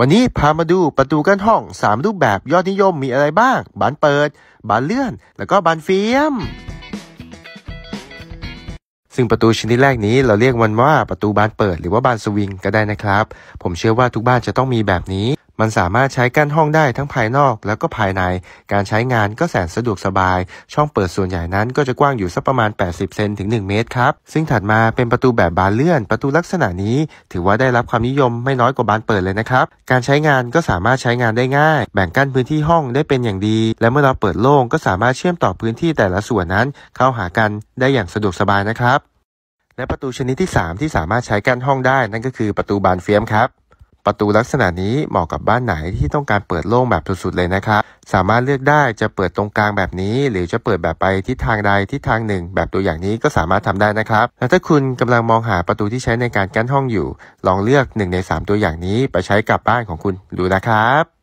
วันนี้พามาดูประตูกั้นห้อง 3 รูปแบบยอดนิยมมีอะไรบ้าง บานเปิด บานเลื่อน แล้วก็บานเฟียม ซึ่งประตูชนิดแรกนี้เราเรียกมันว่าประตูบานเปิดหรือว่าบานสวิงก็ได้นะครับ ผมเชื่อว่าทุกบ้านจะต้องมีแบบนี้มันสามารถใช้กั้นห้องได้ทั้งภายนอกแล้วก็ภายใน การใช้งานก็แสนสะดวกสบาย ช่องเปิดส่วนใหญ่นั้นก็จะกว้างอยู่สักประมาณ 80 เซนถึง 1 เมตรครับ ซึ่งถัดมาเป็นประตูแบบบานเลื่อน ประตูลักษณะนี้ ถือว่าได้รับความนิยมไม่น้อยกว่าบานเปิดเลยนะครับ การใช้งานก็สามารถใช้งานได้ง่าย แบ่งกั้นพื้นที่ห้องได้เป็นอย่างดี และเมื่อเราเปิดโล่งก็สามารถเชื่อมต่อพื้นที่แต่ละส่วนนั้น เข้าหากันได้อย่างสะดวกสบายนะครับ และประตูชนิดที่ 3 ที่สามารถใช้กั้นห้องได้นั่นก็คือประตูบานเฟียมครับ ประตูลักษณะนี้เหมาะกับบ้านไหนที่ต้องการเปิดโล่งแบบสุดๆเลยนะครับ สามารถเลือกได้จะเปิดตรงกลางแบบนี้ หรือจะเปิดแบบไปทิศทางใดทิศทางหนึ่ง แบบตัวอย่างนี้ก็สามารถทำได้นะครับและถ้าคุณกำลังมองหาประตูที่ใช้ในการกั้นห้องอยู่ ลองเลือกหนึ่งใน3 ตัวอย่างนี้ไปใช้กับบ้านของคุณดูนะครับ